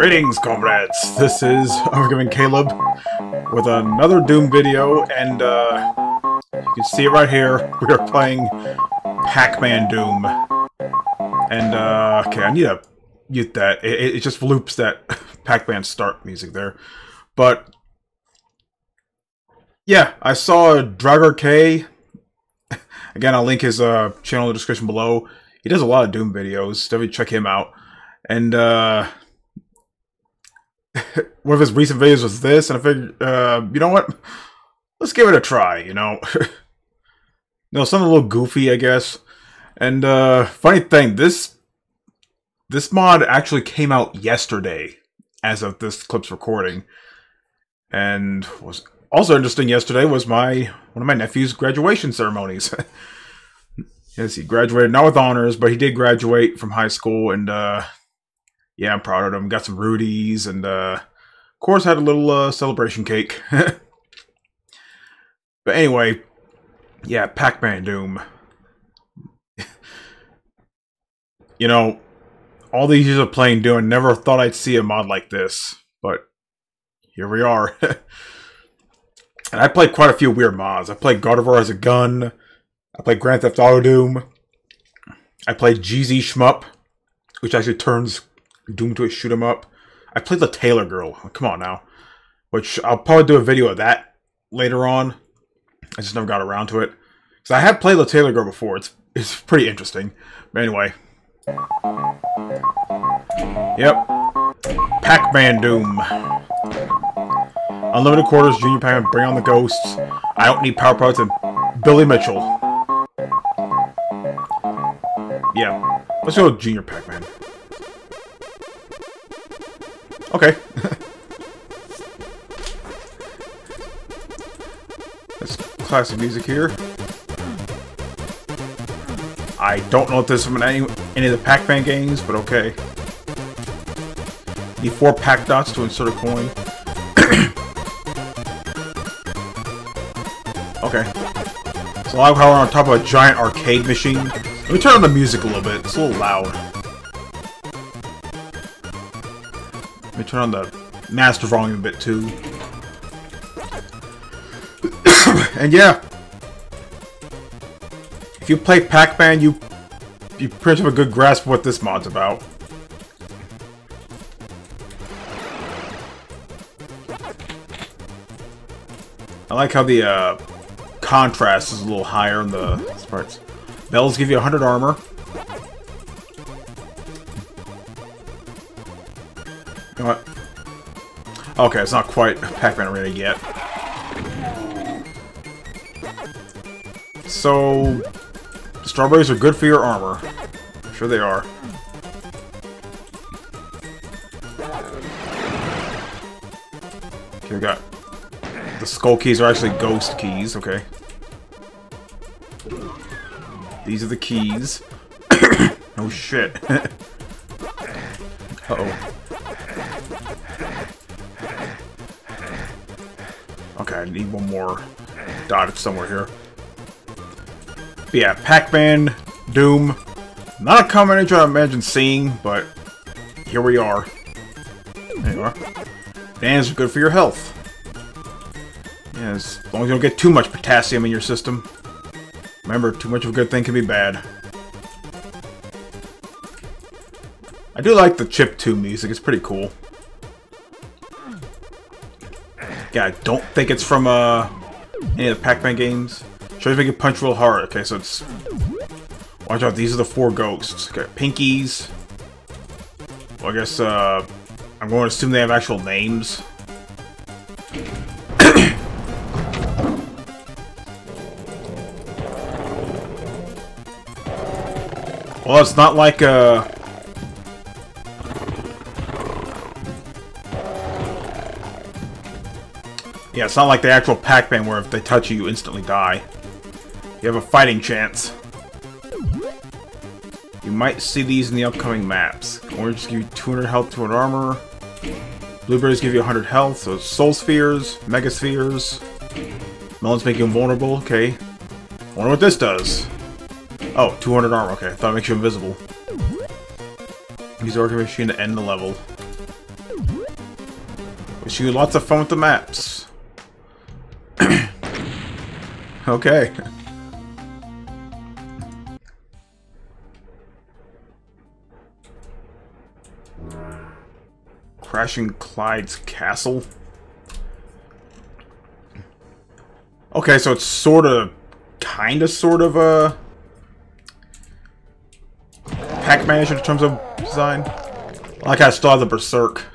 Greetings, comrades! This is Unforgiven Caleb with another Doom video, and uh, you can see it right here. We are playing Pac-Man Doom. And, uh, okay, I need to mute that. It, it just loops that Pac-Man start music there. But, yeah, I saw DraugraK. Again, I'll link his uh, channel in the description below. He does a lot of Doom videos. Definitely check him out. And, uh, one of his recent videos was this, and I figured, uh, you know what? Let's give it a try, you know? no, something a little goofy, I guess. And, uh, funny thing, this, this mod actually came out yesterday, as of this clip's recording. And was also interesting yesterday was my, one of my nephew's graduation ceremonies. yes, he graduated, not with honors, but he did graduate from high school, and, uh, yeah, I'm proud of them. Got some Rudy's and, uh, of course, had a little uh, celebration cake. but anyway, yeah, Pac-Man Doom. you know, all these years of playing Doom, never thought I'd see a mod like this. But here we are. and I played quite a few weird mods. I played Gardevoir as a gun. I played Grand Theft Auto Doom. I played GZ Shmup, which actually turns Doom to shoot 'em up. I played the Taylor Girl. Come on now. Which I'll probably do a video of that later on. I just never got around to it. Because I have played the Taylor Girl before. It's it's pretty interesting. But anyway. Yep. Pac-Man Doom. Unlimited quarters, Junior Pac-Man, Bring on the Ghosts. I don't need power parts and Billy Mitchell. Yeah. Let's go Junior Pac-Man. Okay. That's classic music here. I don't know if this is from any, any of the Pac-Man games, but okay. Need four Pac dots to insert a coin. okay. So I we're on top of a giant arcade machine. Let me turn on the music a little bit. It's a little loud. Turn on the master volume a bit too. and yeah, if you play Pac-Man, you you pretty much have a good grasp of what this mod's about. I like how the uh, contrast is a little higher in the parts. Bells give you 100 armor. Okay, it's not quite Pac-Man Arena yet. So, strawberries are good for your armor. I'm sure they are. Okay, we got... The skull keys are actually ghost keys, okay. These are the keys. oh shit. uh oh I need one more dot somewhere here. But yeah, Pac-Man, Doom. Not a intro I imagine seeing, but here we are. There you are. Bananas are good for your health. Yeah, as long as you don't get too much potassium in your system. Remember, too much of a good thing can be bad. I do like the chiptune music, it's pretty cool. Yeah, I don't think it's from uh, any of the Pac-Man games. Show you make it punch real hard. Okay, so it's... Watch out, these are the four ghosts. Okay, Pinkies. Well, I guess, uh... I'm going to assume they have actual names. well, it's not like, uh... Yeah, it's not like the actual Pac-Man where if they touch you, you instantly die. You have a fighting chance. You might see these in the upcoming maps. Orange give you 200 health, to an armor. Blueberries give you 100 health, so Soul Spheres, Mega Spheres. Melons make you invulnerable, okay. wonder what this does. Oh, 200 armor, okay. I thought it makes you invisible. Use the Orca Machine to end the level. Wish you lots of fun with the maps. Okay. Crashing Clyde's castle. Okay, so it's sort of, kind of, sort of a Pac-Man in terms of design. Like I still have the Berserk.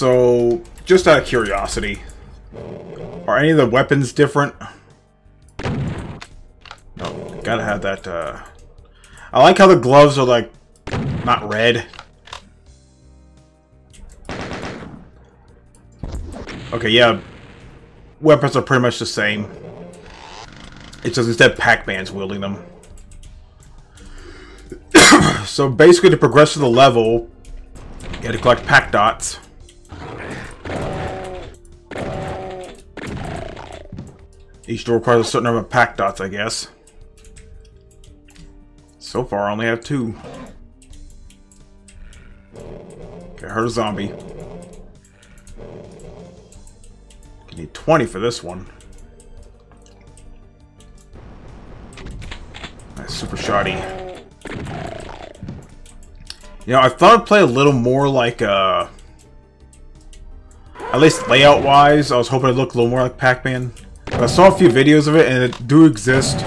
So, just out of curiosity, are any of the weapons different? No, gotta have that, uh... I like how the gloves are, like, not red. Okay, yeah. Weapons are pretty much the same. It's just instead Pac-Man's wielding them. so basically to progress to the level, you had to collect Pac Each door requires a certain number of Pac Dots, I guess. So far, I only have two. Okay, I heard a zombie. You need 20 for this one. That's super shoddy. You know, I thought I'd play a little more like, uh... At least layout-wise, I was hoping it looked a little more like Pac-Man. I saw a few videos of it, and it do exist,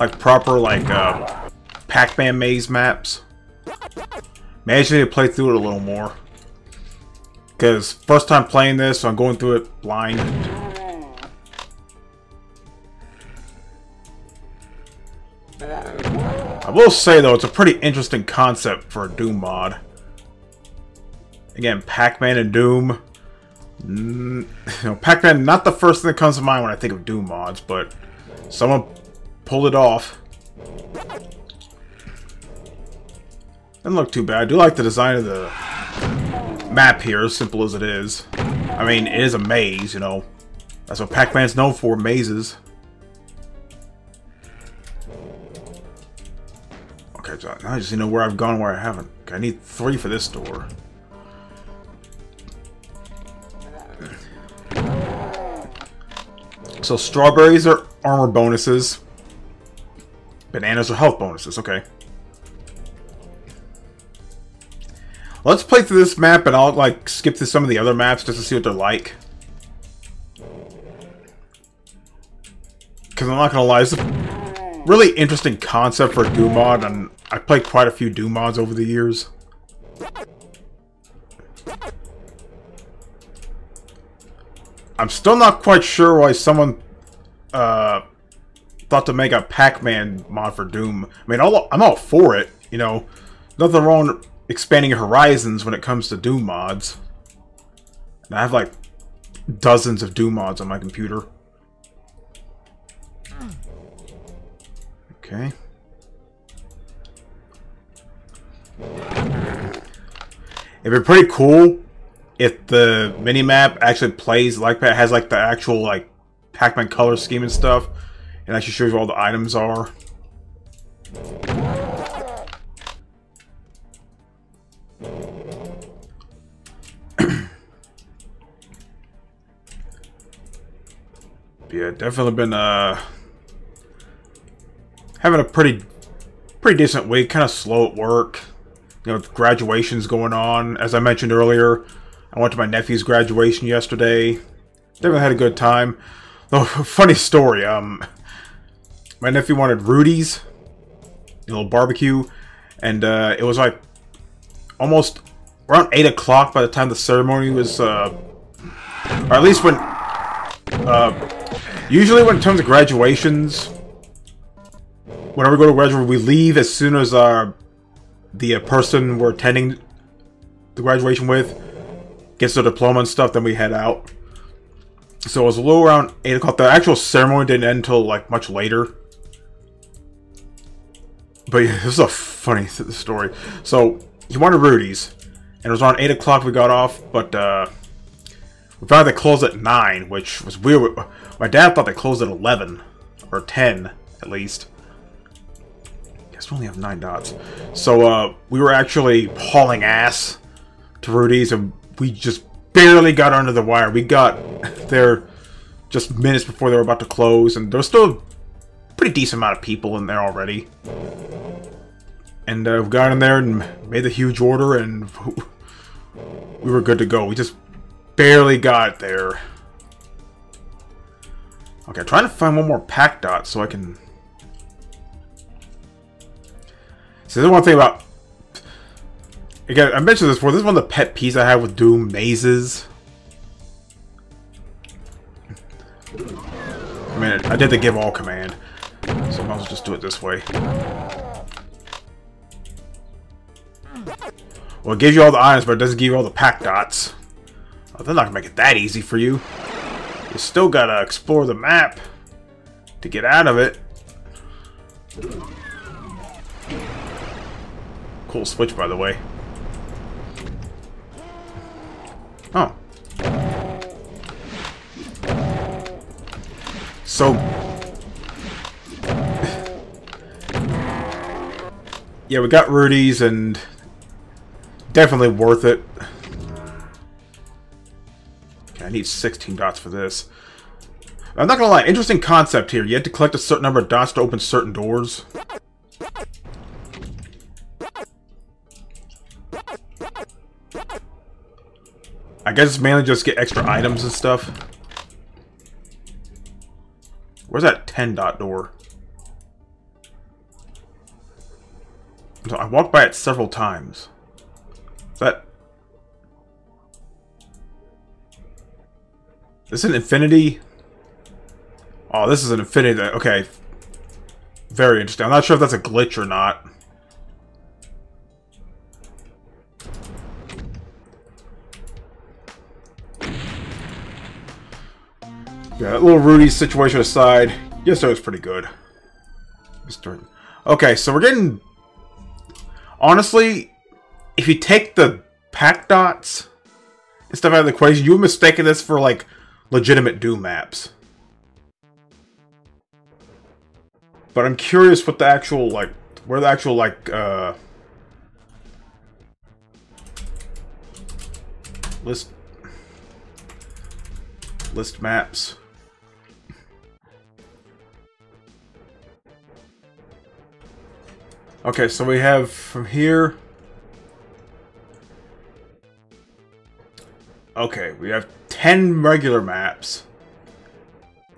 like, proper, like, uh, Pac-Man maze maps. Maybe I to play through it a little more. Because first time playing this, so I'm going through it blind. I will say, though, it's a pretty interesting concept for a Doom mod. Again, Pac-Man and Doom. Mm, you know, Pac-Man, not the first thing that comes to mind when I think of Doom mods, but someone pulled it off. Doesn't look too bad. I do like the design of the map here, as simple as it is. I mean, it is a maze, you know. That's what Pac-Man's known for, mazes. Okay, so now I just need to know where I've gone where I haven't. I need three for this door. So strawberries are armor bonuses. Bananas are health bonuses, okay. Let's play through this map and I'll like skip to some of the other maps just to see what they're like. Because I'm not gonna lie, it's a really interesting concept for a Doom mod, and I played quite a few Doom mods over the years. I'm still not quite sure why someone uh, thought to make a Pac-Man mod for Doom. I mean, I'm all for it, you know. Nothing wrong expanding horizons when it comes to Doom mods. And I have like dozens of Doom mods on my computer. Okay. It'd be pretty cool if the minimap actually plays like that, has like the actual like Pac-Man color scheme and stuff, and actually shows you all the items are. yeah, definitely been uh having a pretty pretty decent week. Kind of slow at work. You know, graduations going on. As I mentioned earlier, I went to my nephew's graduation yesterday. Definitely had a good time. Though, funny story. Um, my nephew wanted Rudy's, a little barbecue, and uh, it was like almost around eight o'clock by the time the ceremony was, uh, or at least when. Uh, usually, when it comes to graduations, whenever we go to graduation, we leave as soon as our uh, the uh, person we're attending the graduation with gets their diploma and stuff, then we head out. So it was a little around 8 o'clock. The actual ceremony didn't end until, like, much later. But yeah, this is a funny story. So, he wanted Rudy's. And it was around 8 o'clock we got off, but, uh... We found they closed at 9, which was weird. My dad thought they closed at 11. Or 10, at least. I guess we only have nine dots. So, uh, we were actually hauling ass to Rudy's, and we just barely got under the wire. We got there just minutes before they were about to close, and there was still a pretty decent amount of people in there already. And uh, we got in there and made the huge order, and we were good to go. We just barely got there. Okay, I'm trying to find one more Pac dot so I can... So there's one thing about... Again, I mentioned this before, this is one of the pet peeves I have with Doom mazes. I mean, I did the give all command, so I might as well just do it this way. Well, it gives you all the items, but it doesn't give you all the Pac dots. Well, they're not gonna make it that easy for you. You still gotta explore the map to get out of it. Cool switch, by the way. Oh. So... yeah, we got Rudy's and definitely worth it. Okay, I need 16 dots for this. I'm not gonna lie, interesting concept here. You had to collect a certain number of dots to open certain doors. I guess it's mainly just get extra items and stuff. Where's that 10 dot door? So I walked by it several times. Is that... This is an infinity? Oh, this is an infinity. Okay. Very interesting. I'm not sure if that's a glitch or not. Yeah, little Rudy situation aside, yes, it was pretty good. Okay, so we're getting... Honestly, if you take the Pac dots and stuff out of the equation, you're mistaken this for, like, legitimate Doom maps. But I'm curious what the actual, like, where the actual, like, uh... List... List maps. Okay, so we have from here... Okay, we have 10 regular maps.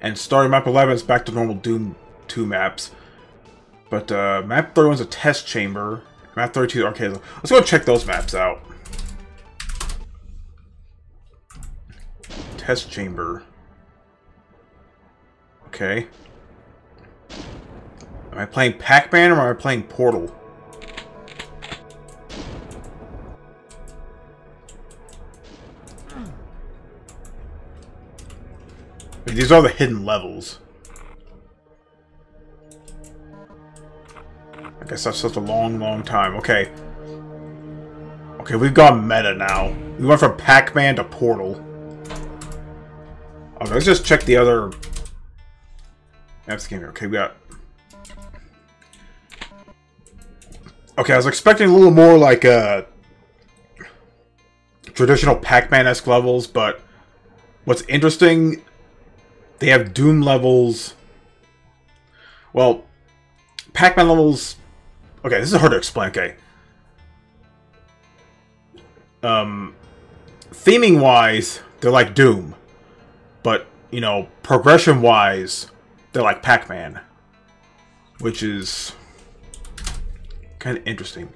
And starting map 11 is back to normal Doom 2 maps. But uh, map 31 is a test chamber. Map 32 arcade. Let's go check those maps out. Test chamber. Okay. Am I playing Pac-Man or am I playing Portal? These are the hidden levels. I guess that's such a long, long time. Okay. Okay, we've gone meta now. We went from Pac-Man to Portal. Okay, let's just check the other... That's game. Okay, we got Okay, I was expecting a little more like uh, traditional Pac-Man-esque levels, but what's interesting, they have Doom levels. Well, Pac-Man levels... Okay, this is hard to explain, okay. Um, theming-wise, they're like Doom. But, you know, progression-wise, they're like Pac-Man. Which is kind of interesting.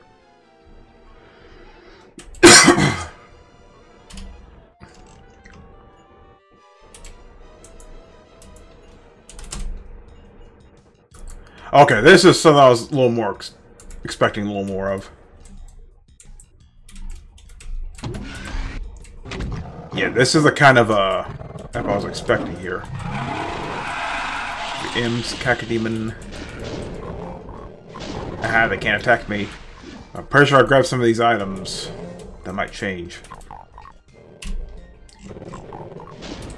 okay, this is something I was a little more ex expecting a little more of. Yeah, this is the kind of uh, I was expecting here. The Imps, Cacodemon. Aha, they can't attack me. Uh, I'm pretty sure I grabbed some of these items. That might change.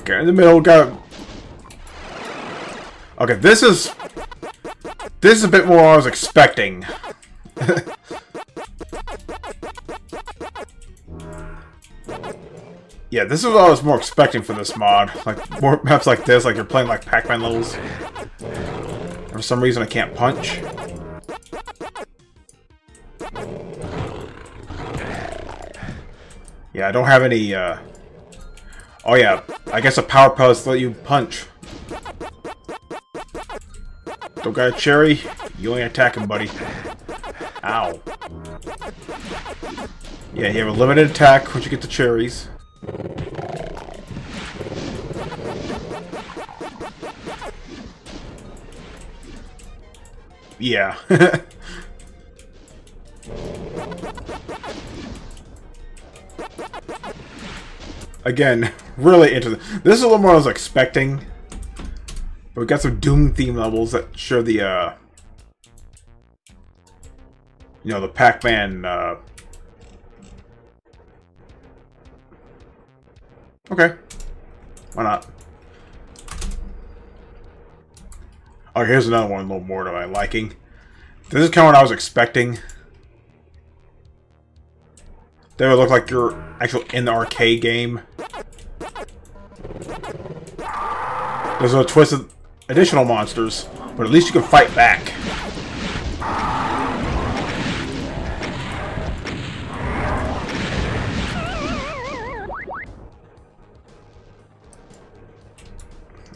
Okay, in the middle, got... Okay, this is... This is a bit more I was expecting. yeah, this is what I was more expecting for this mod. Like, more maps like this, like you're playing like Pac-Man levels. For some reason I can't punch. Yeah, I don't have any, uh... Oh yeah, I guess a power pellets let you punch. Don't got a cherry? You ain't attacking, buddy. Ow. Yeah, you have a limited attack once you get the cherries. Yeah. Again, really interesting. This is a little more I was expecting. But we got some Doom theme levels that show the, uh... You know, the Pac-Man, uh... Okay. Why not? Oh, here's another one a little more to my liking. This is kind of what I was expecting. They would look like you're actually in the arcade game. There's a twist of additional monsters, but at least you can fight back.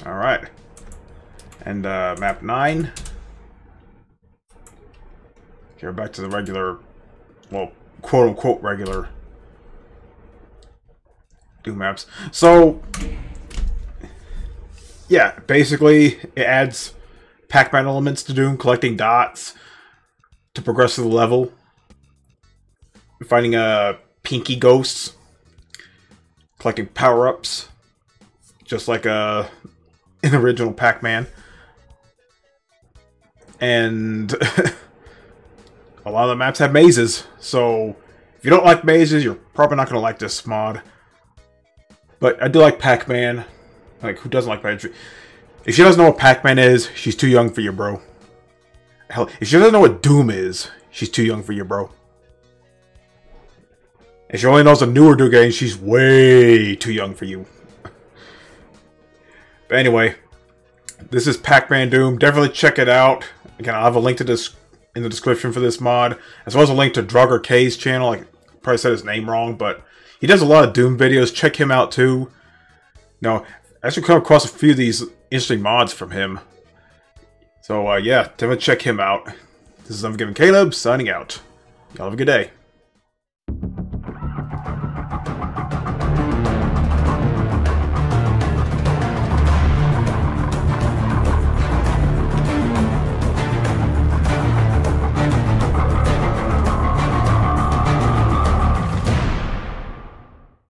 Alright. And uh, map 9. Okay, we're back to the regular, well, quote-unquote regular Doom maps. So, yeah, basically it adds Pac-Man elements to Doom, collecting dots to progress through the level. Finding uh, pinky ghosts. Collecting power-ups. Just like uh, in the original Pac-Man. And a lot of the maps have mazes, so if you don't like mazes, you're probably not going to like this mod. But I do like Pac-Man. Like, who doesn't like Pac-Man? If she doesn't know what Pac-Man is, she's too young for you, bro. Hell, if she doesn't know what Doom is, she's too young for you, bro. If she only knows the newer Doom games, she's way too young for you. but anyway, this is Pac-Man Doom. Definitely check it out. Again, I'll have a link to this in the description for this mod, as well as a link to Drugger K's channel. I probably said his name wrong, but he does a lot of Doom videos. Check him out too. No, I actually come across a few of these interesting mods from him. So uh, yeah, definitely check him out. This is Unforgiven Caleb, signing out. Y'all have a good day.